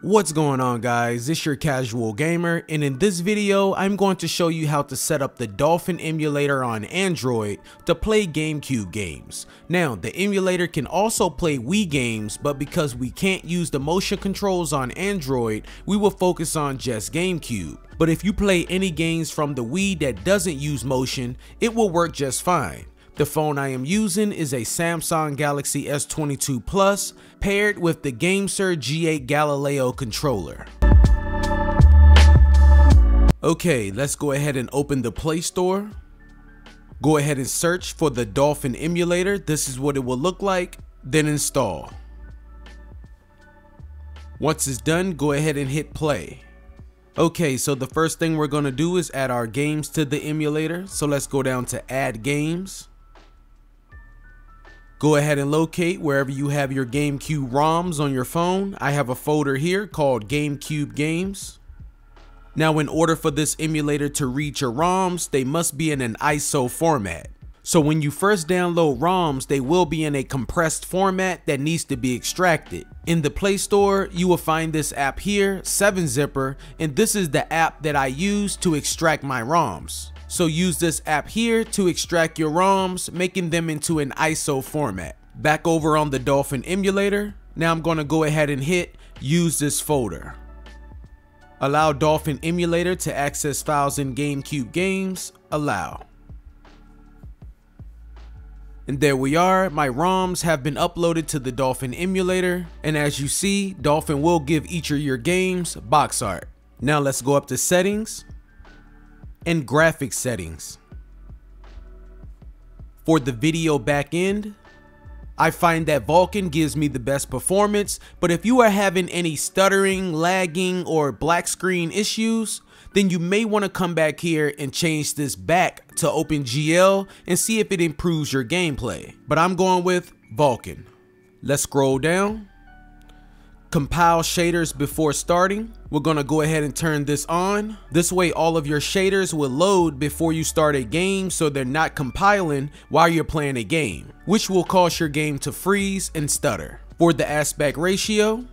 What's going on guys, it's your casual gamer and in this video I'm going to show you how to set up the Dolphin emulator on Android to play GameCube games. Now the emulator can also play Wii games but because we can't use the motion controls on Android we will focus on just GameCube. But if you play any games from the Wii that doesn't use motion it will work just fine. The phone I am using is a Samsung Galaxy S22 Plus paired with the GameSir G8 Galileo controller. Okay, let's go ahead and open the Play Store. Go ahead and search for the Dolphin emulator. This is what it will look like, then install. Once it's done, go ahead and hit play. Okay, so the first thing we're to do is add our games to the emulator. So let's go down to add games. Go ahead and locate wherever you have your GameCube ROMs on your phone. I have a folder here called GameCube Games. Now in order for this emulator to read your ROMs, they must be in an ISO format. So when you first download ROMs, they will be in a compressed format that needs to be extracted. In the Play Store, you will find this app here, 7-Zipper, and this is the app that I use to extract my ROMs. So use this app here to extract your ROMs, making them into an ISO format. Back over on the Dolphin emulator, now I'm to go ahead and hit use this folder. Allow Dolphin emulator to access files in GameCube games, allow. And there we are, my ROMs have been uploaded to the Dolphin emulator, and as you see, Dolphin will give each of your games box art. Now let's go up to settings, and graphics settings. For the video backend, I find that Vulkan gives me the best performance, but if you are having any stuttering, lagging, or black screen issues, then you may want to come back here and change this back to OpenGL and see if it improves your gameplay. But I'm going with Vulkan. Let's scroll down compile shaders before starting. We're gonna go ahead and turn this on. This way all of your shaders will load before you start a game so they're not compiling while you're playing a game, which will cause your game to freeze and stutter. For the aspect ratio,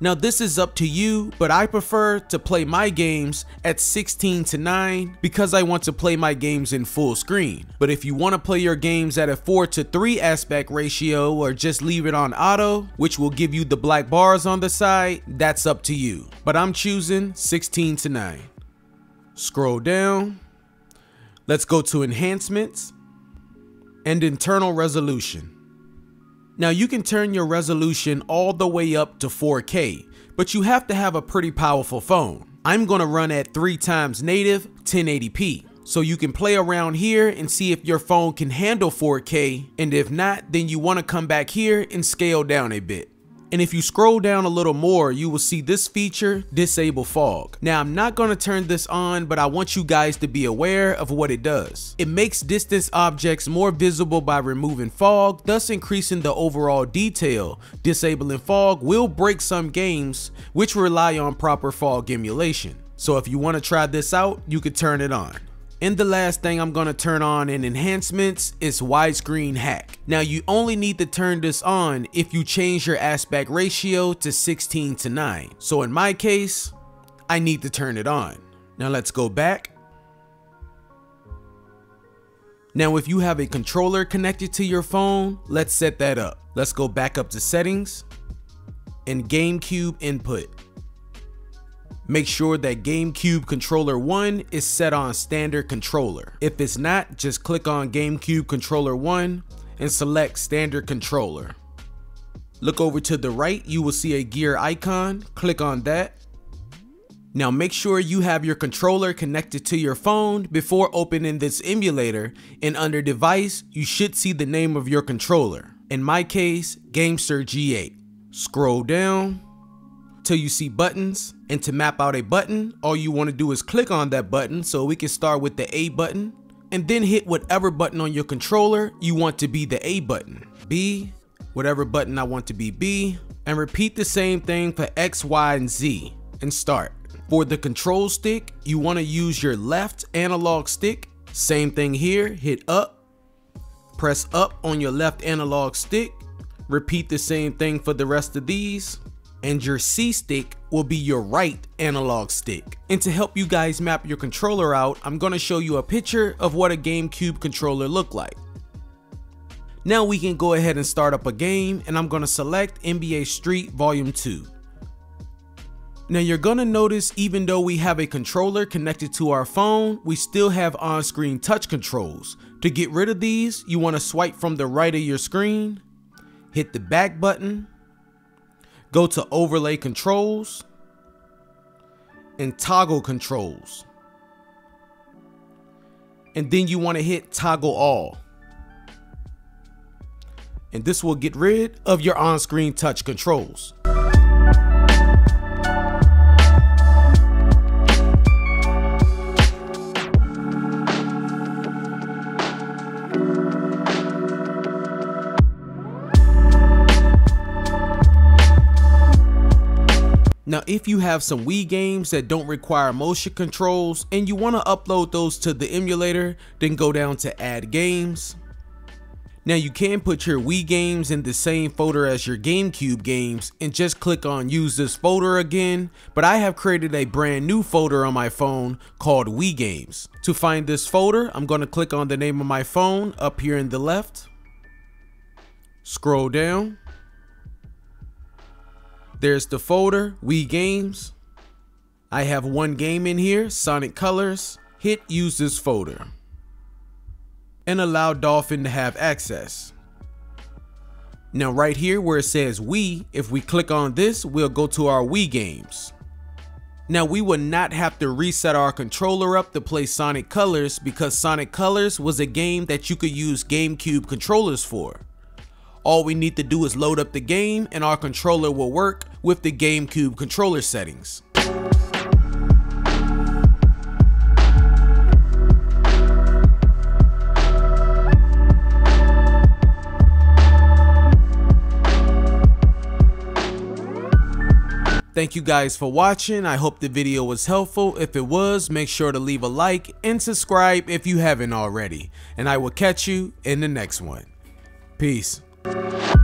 now this is up to you, but I prefer to play my games at 16 to 9 because I want to play my games in full screen. But if you want to play your games at a 4 to 3 aspect ratio or just leave it on auto, which will give you the black bars on the side, that's up to you. But I'm choosing 16 to 9. Scroll down. Let's go to enhancements and internal resolution. Now you can turn your resolution all the way up to 4K, but you have to have a pretty powerful phone. I'm gonna run at 3 times native 1080p. So you can play around here and see if your phone can handle 4K and if not then you want to come back here and scale down a bit. And if you scroll down a little more, you will see this feature, disable fog. Now I'm not going to turn this on, but I want you guys to be aware of what it does. It makes distance objects more visible by removing fog, thus increasing the overall detail. Disabling fog will break some games, which rely on proper fog emulation. So if you want to try this out, you could turn it on. And the last thing I'm to turn on in enhancements is widescreen hack. Now you only need to turn this on if you change your aspect ratio to 16 to 9. So in my case, I need to turn it on. Now let's go back. Now if you have a controller connected to your phone, let's set that up. Let's go back up to settings and GameCube input. Make sure that GameCube Controller 1 is set on Standard Controller. If it's not, just click on GameCube Controller 1 and select Standard Controller. Look over to the right, you will see a gear icon, click on that. Now make sure you have your controller connected to your phone before opening this emulator and under device, you should see the name of your controller. In my case, GameSir G8. Scroll down till you see buttons and to map out a button all you want to do is click on that button so we can start with the A button and then hit whatever button on your controller you want to be the A button. B whatever button I want to be B and repeat the same thing for X Y and Z and start. For the control stick you want to use your left analog stick same thing here hit up press up on your left analog stick repeat the same thing for the rest of these and your C stick will be your right analog stick. And to help you guys map your controller out, I'm to show you a picture of what a GameCube controller looked like. Now we can go ahead and start up a game and I'm to select NBA Street Volume 2. Now you're to notice even though we have a controller connected to our phone, we still have on-screen touch controls. To get rid of these, you want to swipe from the right of your screen, hit the back button, go to overlay controls, and toggle controls. And then you want to hit toggle all and this will get rid of your on-screen touch controls. If you have some Wii games that don't require motion controls and you want to upload those to the emulator, then go down to add games, now you can put your Wii games in the same folder as your GameCube games and just click on use this folder again, but I have created a brand new folder on my phone called Wii Games. To find this folder, I'm going to click on the name of my phone up here in the left, scroll down, there's the folder, Wii Games. I have one game in here, Sonic Colors. Hit use this folder and allow Dolphin to have access. Now right here where it says Wii, if we click on this, we'll go to our Wii games. Now we would not have to reset our controller up to play Sonic Colors because Sonic Colors was a game that you could use GameCube controllers for. All we need to do is load up the game and our controller will work with the GameCube controller settings. Thank you guys for watching. I hope the video was helpful. If it was, make sure to leave a like and subscribe if you haven't already. And I will catch you in the next one. Peace. You